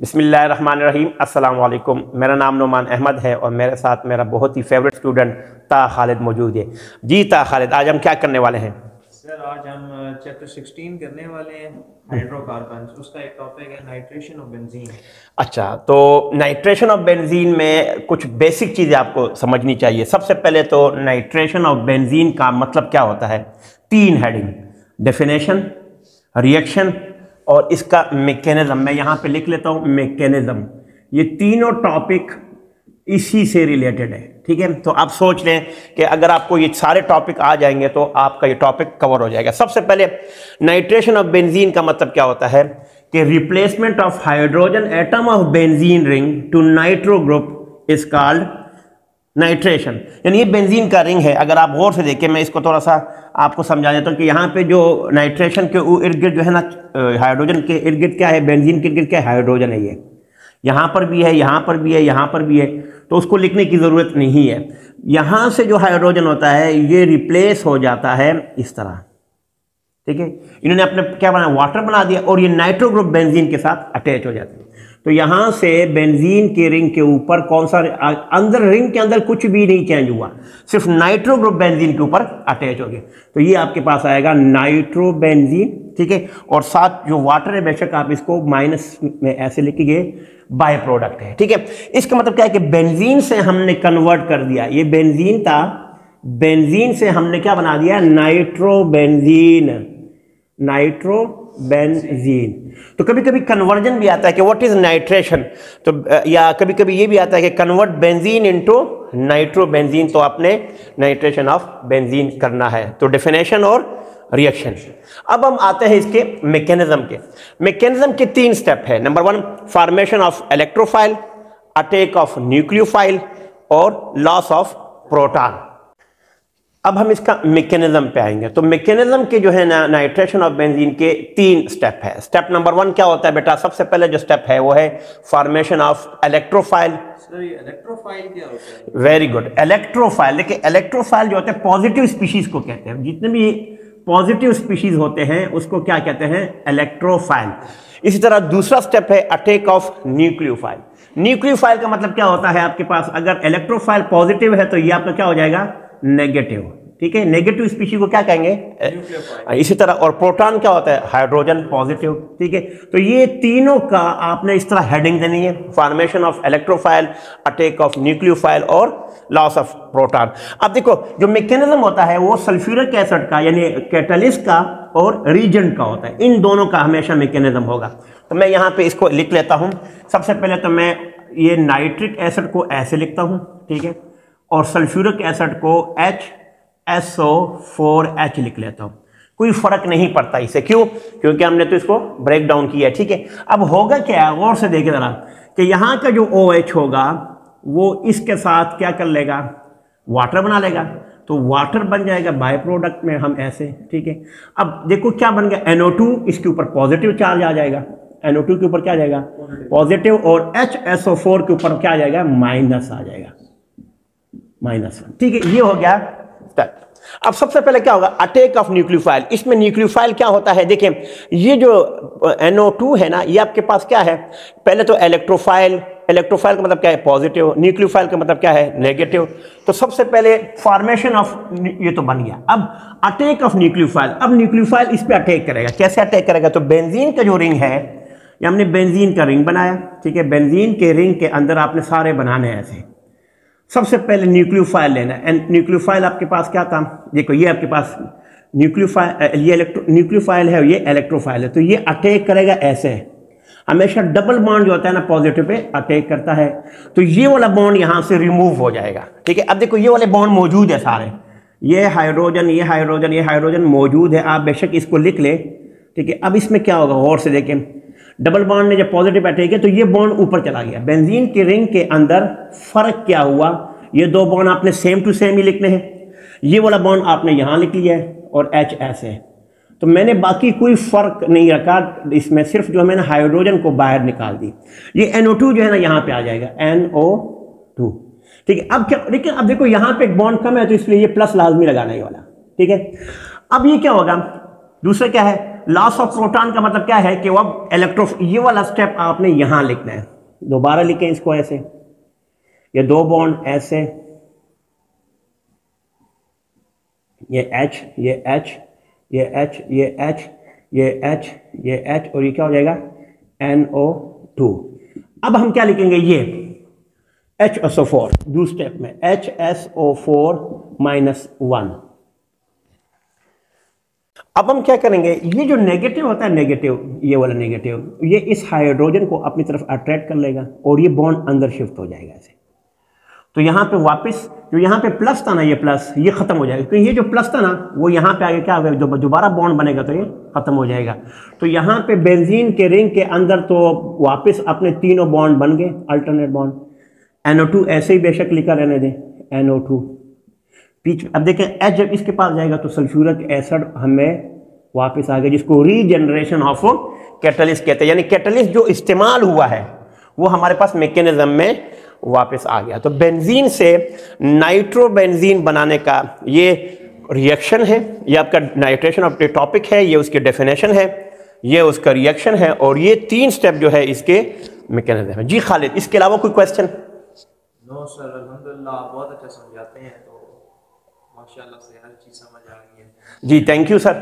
बिसमीम अस्सलाम मेरा नाम नुमान अहमद है और मेरे साथ मेरा बहुत ही फेवरेट स्टूडेंट ता खालिद मौजूद है। जी ता खालिद आज हम क्या करने वाले हैं? सर आज हम चैप्टर 16 करने वाले हैं हाइड्रोकार्बन उसका एक टॉपिक है नाइट्रेशन ऑफ़ बेंजीन अच्छा तो नाइट्रेशन ऑफ़ बेंजीन में कुछ बेसिक चीज़ें आपको समझनी चाहिए। सबसे पहले तो नाइट्रेशन ऑफ़ बेंजीन का मतलब क्या होता है? तीन हेडिंग डेफिनेशन रिएक्शन और इसका मैकेनिज्म मैं यहाँ पे लिख लेता हूँ मैकेनिज्म ये तीनों टॉपिक इसी से रिलेटेड है, ठीक है? तो आप सोच लें कि अगर आपको ये सारे टॉपिक आ जाएँगे तो आपका ये टॉपिक कवर हो जाएगा। सबसे पहले नाइट्रेशन ऑफ़ बेंजीन का मतलब क्या होता है? कि replacement of hydrogen atom of benzene ring to nitro group is called nitration. यानी ये बेंजीन का रिंग है। अगर आप गौर से देखें, मैं इसको थोड़ा सा आपको समझा देता हूँ कि यहाँ पे जो नाइट्रेशन के इर्द गिर्द जो है ना हाइड्रोजन के इर्द गिर्द क्या है? बेंजीन के गिर्द क्या है? हाइड्रोजन है ये। यहाँ पर भी है, यहाँ पर भी है, यहाँ पर भी है। तो उसको लिखने की ज़रूरत नहीं है। यहाँ से जो हाइड्रोजन होता है, ये रिप्लेस हो जाता है इस तरह। ठीक है? इन्होंने अपने क्या बनाया वाटर बना दिया और ये नाइट्रोग्रुप बेंजीन के साथ अटैच हो जाते हैं। तो यहाँ से बेंजीन के रिंग के ऊपर कौन सा अंदर रिंग के अंदर कुछ भी नहीं चेंज हुआ। सिर्फ़ नाइट्रो ग्रुप बेंजीन के ऊपर अटैच हो गया। तो ये आपके पास आएगा नाइट्रो बेंजीन ठीक है? और साथ जो वाटर है, बेशक आप इसको माइनस में ऐसे लिखिए बाय प्रोडक्ट है, ठीक है? इसका मतलब क्या है कि बेंजीन से हमने कन्वर्ट कर दिया। ये बेंजीन था बेंजीन से हमने क्या बना दिया? नाइट्रो बेंजीन नाइट्रो बेंजीन तो कभी कभी कन्वर्जन भी आता है कि व्हाट इज़ नाइट्रेशन तो या कभी कभी ये भी आता है कि कन्वर्ट बेंजीन इनटू नाइट्रोबेंजीन तो आपने नाइट्रेशन ऑफ़ बेंजीन करना है। तो डेफिनेशन और रिएक्शन अब हम आते हैं इसके मैकेनिज्म के। मैकेनिज्म के तीन स्टेप है। Number one formation of electrophile attack of nucleophile और लॉस ऑफ़ प्रोटॉन अब हम इसका मैकेनिज्म पे आएँगे। तो मैकेनिज्म के जो है ना नाइट्रेशन ऑफ़ बेंजीन के तीन स्टेप है। स्टेप नंबर वन क्या होता है बेटा? सबसे पहले जो स्टेप है वो है फॉर्मेशन ऑफ़ इलेक्ट्रोफाइल इलेक्ट्रोफाइल क्या होता है? वेरी गुड इलेक्ट्रोफाइल देखिए इलेक्ट्रोफाइल जो होते हैं पॉजिटिव स्पीशीज को कहते हैं। जितने भी पॉजिटिव स्पीशीज होते हैं उसको क्या कहते हैं? इलेक्ट्रोफाइल इसी तरह दूसरा स्टेप है अटैक ऑफ़ न्यूक्लियोफाइल न्यूक्लियोफाइल का मतलब क्या होता है आपके पास? अगर इलेक्ट्रोफाइल पॉजिटिव है तो ये आपका क्या हो जाएगा? नेगेटिव ठीक है? नेगेटिव स्पीशी को क्या कहेंगे? इसी तरह और प्रोटॉन क्या होता है? हाइड्रोजन पॉजिटिव ठीक है? तो ये तीनों का आपने इस तरह हेडिंग देनी है। Formation of electrophile attack of nucleophile और लॉस ऑफ़ प्रोटॉन अब देखो जो मैकेनिज्म होता है वो सल्फ्यूरिक एसिड का यानी कैटलिस्ट का और रीजेंट का होता है। इन दोनों का हमेशा मैकेनिज्म होगा। तो मैं यहाँ पे इसको लिख लेता हूँ। सबसे पहले तो मैं ये नाइट्रिक एसिड को ऐसे लिखता हूँ। ठीक है? और सल्फ्यूरिक एसिड को H S O four H लिख लेता हूँ। कोई फ़र्क नहीं पड़ता इसे। क्यों? क्योंकि हमने तो इसको ब्रेक डाउन किया ठीक है? अब होगा क्या? गौर से देखे जरा कि यहाँ का जो ओ एच होगा, वो इसके साथ क्या कर लेगा? वाटर बना लेगा। तो वाटर बन जाएगा बाय प्रोडक्ट में हम ऐसे, ठीक है? अब देखो क्या बन गया? NO2 इसके ऊपर पॉजिटिव चार्ज आ जाएगा। NO2 के ऊपर क्या जाएगा? पॉजिटिव और HSO4 के ऊपर क्या आ जाएगा? माइनस आ जाएगा। Minus one. ठीक है, ये हो गया स्टेप अब सबसे पहले क्या होगा? अटैक ऑफ़ न्यूक्लियोफाइल इसमें न्यूक्लियोफाइल क्या होता है? देखें ये जो NO2 है ना, ये आपके पास क्या है? पहले तो इलेक्ट्रोफाइल इलेक्ट्रोफाइल का मतलब क्या है? पॉजिटिव न्यूक्लियोफाइल का मतलब क्या है? नेगेटिव तो सबसे पहले फॉर्मेशन ऑफ़ ये तो बन गया। अब अटैक ऑफ़ न्यूक्लियोफाइल अब न्यूक्लियोफाइल इस पर अटैक करेगा। कैसे अटैक करेगा? तो बेंजीन का जो रिंग है, ये हमने बेंजीन का रिंग बनाया, ठीक है? बेंजीन के रिंग के अंदर आपने सारे बनाने ऐसे। सबसे पहले न्यूक्लियोफाइल लेना। एंड न्यूक्लियोफाइल आपके पास क्या था देखो, ये आपके पास न्यूक्लियोफाइल ये इलेक्ट्रो, न्यूक्लियोफाइल है ये इलेक्ट्रोफाइल है। तो ये अटैक करेगा ऐसे। हमेशा डबल बॉन्ड जो होता है ना, पॉजिटिव पे अटैक करता है। तो ये वाला बॉन्ड यहाँ से रिमूव हो जाएगा। ठीक है? अब देखो, ये वाले बॉन्ड मौजूद है सारे। ये हाइड्रोजन ये हाइड्रोजन ये हाइड्रोजन मौजूद है। आप बेशक इसको लिख ले। ठीक है? अब इसमें क्या होगा? और से देखें। डबल बॉन्ड ने जब पॉजिटिव अटैक किया तो ये बॉन्ड ऊपर चला गया। बेंजीन के रिंग के अंदर फ़र्क क्या हुआ? ये दो बॉन्ड आपने सेम टू सेम ही लिखने हैं। ये वाला बॉन्ड आपने यहाँ लिख लिया है और एच एस है। तो मैंने बाकी कोई फ़र्क नहीं रखा, इसमें सिर्फ़ जो है मैंने हाइड्रोजन को बाहर निकाल दी। ये NO2 जो है ना, यहाँ पे आ जाएगा। NO2 ठीक है, अब क्या, लेकिन अब देखो, यहाँ पे एक बॉन्ड कम है तो इसलिए ये प्लस लाजमी लगाना ही वाला। ठीक है, अब ये क्या होगा? दूसरा क्या है? लॉस ऑफ़ प्रोटॉन का मतलब क्या है कि वो अब इलेक्ट्रो ये वाला स्टेप आपने यहाँ लिखना है। दोबारा लिखें इसको ऐसे। ये दो बॉन्ड ऐसे ये H ये H ये H ये H ये H ये H, और ये क्या हो जाएगा? NO2 अब हम क्या लिखेंगे? ये। एच एस ओ फोर दूसरे स्टेप में। H S O four minus one अब हम क्या करेंगे? ये जो नेगेटिव होता है नेगेटिव ये वाला नेगेटिव ये इस हाइड्रोजन को अपनी तरफ़ अट्रैक्ट कर लेगा और ये बॉन्ड अंदर शिफ्ट हो जाएगा ऐसे। तो यहाँ पे वापस, जो यहाँ पे प्लस था ना, ये प्लस ये खत्म हो जाएगा। क्योंकि ये जो प्लस था ना, वो यहाँ पे आगे क्या होगा जो दोबारा बॉन्ड बनेगा तो ये खत्म हो जाएगा। तो यहाँ पे बेंजीन के रिंग के अंदर तो वापस अपने तीनों बॉन्ड बन गए अल्टरनेट बॉन्ड NO2 ऐसे ही बेशक लिखा रहने दें। NO2 बीच अब देखें एच जब इसके पास जाएगा तो सल्फ्यूरिक एसिड हमें वापस आ गया, जिसको रीजनरेशन ऑफ़ कैटलिस्ट कहते हैं। यानी कैटलिस्ट जो इस्तेमाल हुआ है, वो हमारे पास मैकेनिज्म में वापस आ गया। तो बेंजीन से नाइट्रोबेंजीन बनाने का ये रिएक्शन है। ये आपका नाइट्रेशन ऑफ़ टॉपिक है, ये उसकी डेफिनेशन है, ये उसका रिएक्शन है, और ये तीन स्टेप जो है इसके मैकेनिज्म है। जी खालिद, इसके अलावा कोई क्वेश्चन नो सर अल्हम्दुलिल्लाह बहुत अच्छा समझाते हैं तो माशाल्लाह से हर चीज़ समझ आ रही है। जी थैंक यू सर